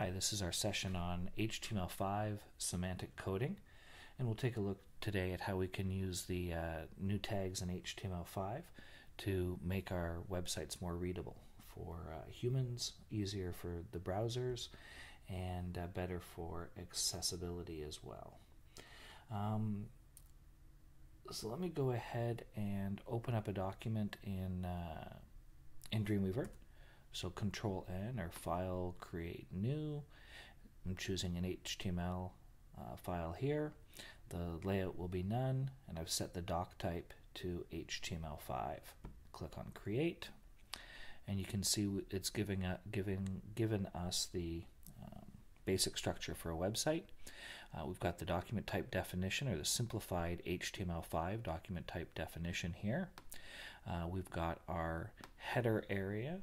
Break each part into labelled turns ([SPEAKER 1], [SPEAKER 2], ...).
[SPEAKER 1] Hi, this is our session on HTML5 semantic coding, and we'll take a look today at how we can use the uh, new tags in HTML5 to make our websites more readable for uh, humans, easier for the browsers, and uh, better for accessibility as well. Um, so let me go ahead and open up a document in, uh, in Dreamweaver. So Control N or File, Create New. I'm choosing an HTML uh, file here. The layout will be none, and I've set the doc type to HTML5. Click on Create, and you can see it's giving a, giving given us the um, basic structure for a website. Uh, we've got the document type definition or the simplified HTML5 document type definition here. Uh, we've got our header area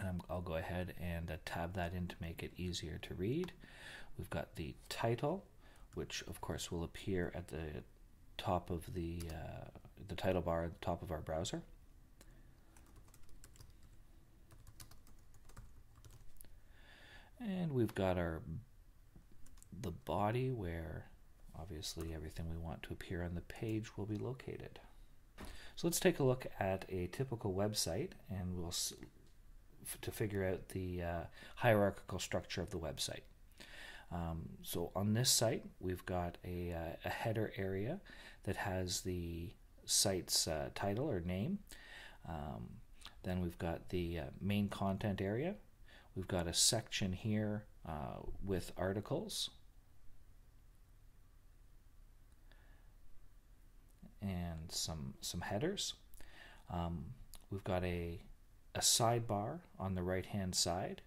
[SPEAKER 1] and i will go ahead and uh, tab that in to make it easier to read. We've got the title, which of course will appear at the top of the, uh, the title bar at the top of our browser. And we've got our the body where obviously everything we want to appear on the page will be located. So let's take a look at a typical website and we'll to figure out the uh, hierarchical structure of the website. Um, so on this site, we've got a, uh, a, header area that has the site's uh, title or name. Um, then we've got the uh, main content area. We've got a section here uh, with articles. And some, some headers. Um, we've got a a sidebar on the right hand side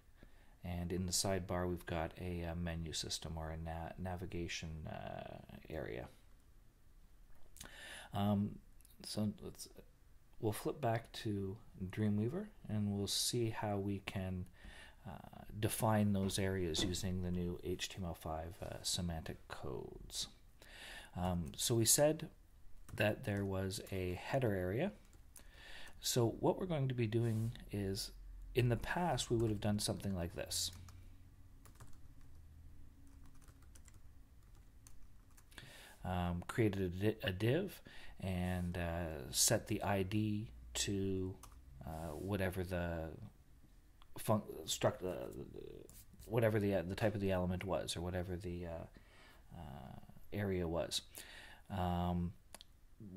[SPEAKER 1] and in the sidebar we've got a, a menu system or a na navigation uh, area. Um, so let's we'll flip back to Dreamweaver and we'll see how we can uh, define those areas using the new HTML5 uh, semantic codes. Um, so we said that there was a header area so what we're going to be doing is, in the past, we would have done something like this. Um, created a, div and uh, set the ID to uh, whatever the fun struct uh, whatever the uh, the type of the element was or whatever the uh, uh, area was. Um,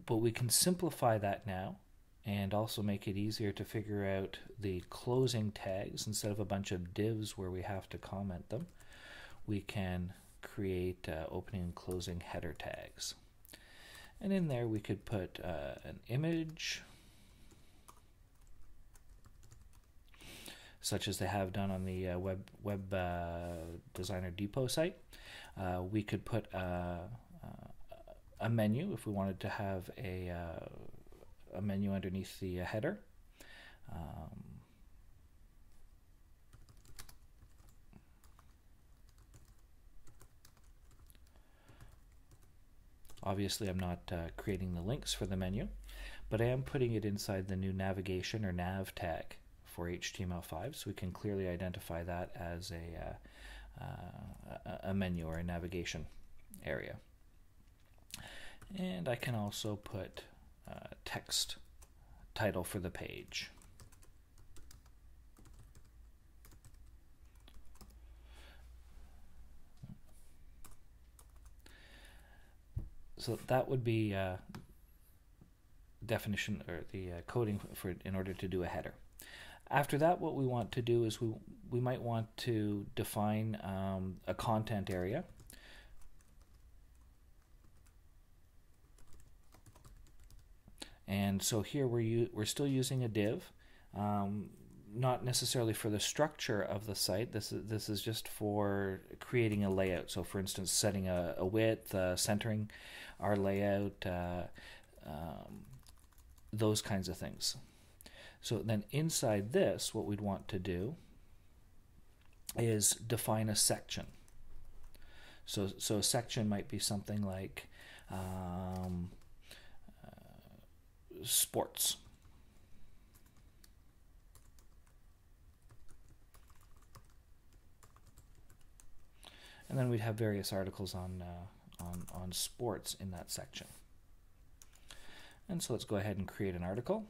[SPEAKER 1] but we can simplify that now and also make it easier to figure out the closing tags. Instead of a bunch of divs where we have to comment them we can create uh, opening and closing header tags. And in there we could put uh, an image such as they have done on the uh, web web uh, designer depot site. Uh, we could put a, uh, a menu if we wanted to have a a menu underneath the uh, header. Um, obviously, I'm not uh, creating the links for the menu, but I am putting it inside the new navigation or nav tag for HTML5, so we can clearly identify that as a, uh, uh, a menu or a navigation area. And I can also put uh, text title for the page. So that would be uh, definition or the uh, coding for in order to do a header. After that, what we want to do is we we might want to define um, a content area And so here we're, we're still using a div, um, not necessarily for the structure of the site. This is, this is just for creating a layout. So for instance, setting a, a width, uh, centering our layout, uh, um, those kinds of things. So then inside this, what we'd want to do is define a section. So, so a section might be something like um, sports. and then we'd have various articles on, uh, on, on sports in that section. And so let's go ahead and create an article.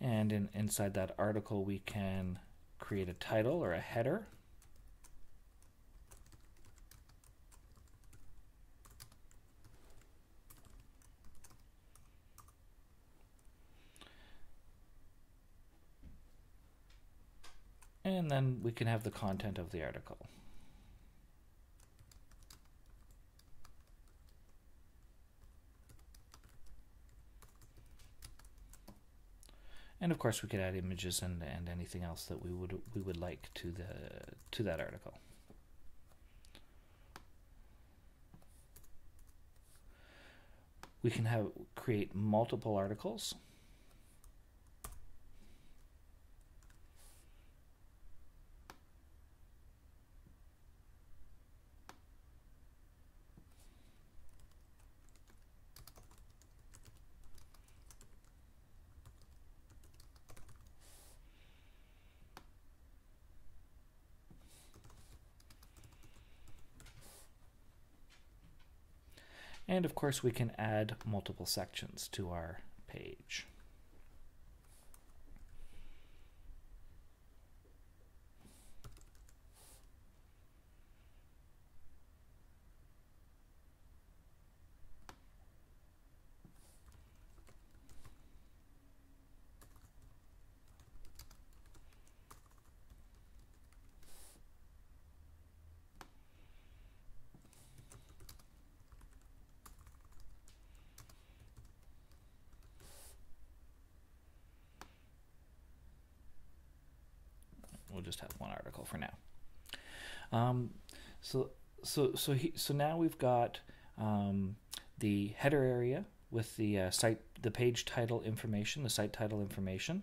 [SPEAKER 1] And in, inside that article, we can create a title or a header. And then we can have the content of the article. And of course, we could add images and, and anything else that we would we would like to the to that article. We can have create multiple articles. And of course, we can add multiple sections to our page. we'll just have one article for now. Um, so so so he, so now we've got um, the header area with the uh, site the page title information, the site title information,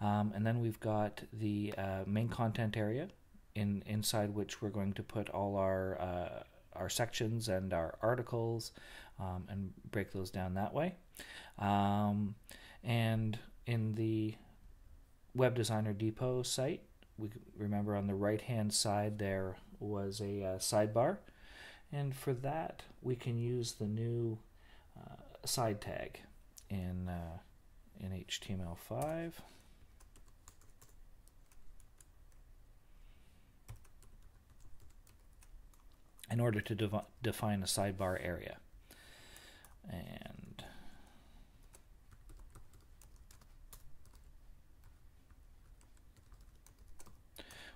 [SPEAKER 1] um, and then we've got the uh, main content area in inside which we're going to put all our uh, our sections and our articles um, and break those down that way. Um, and in the Web Designer Depot site, we remember on the right hand side there was a uh, sidebar. And for that we can use the new uh, aside tag in uh, in HTML5 in order to define a sidebar area. And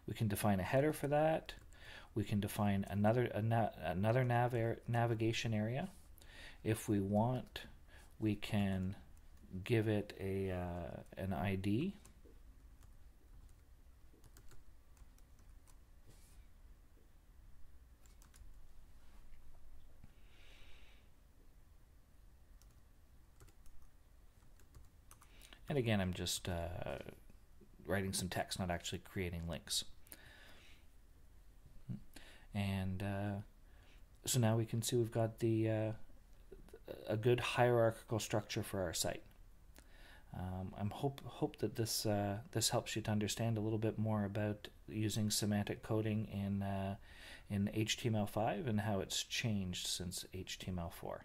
[SPEAKER 1] We can define a header for that. We can define another na another nav navigation area. If we want, we can give it a uh, an ID. And again, I'm just uh, writing some text, not actually creating links. And uh, so now we can see we've got the uh, a good hierarchical structure for our site. Um, I'm hope hope that this uh, this helps you to understand a little bit more about using semantic coding in uh, in HTML5 and how it's changed since HTML4.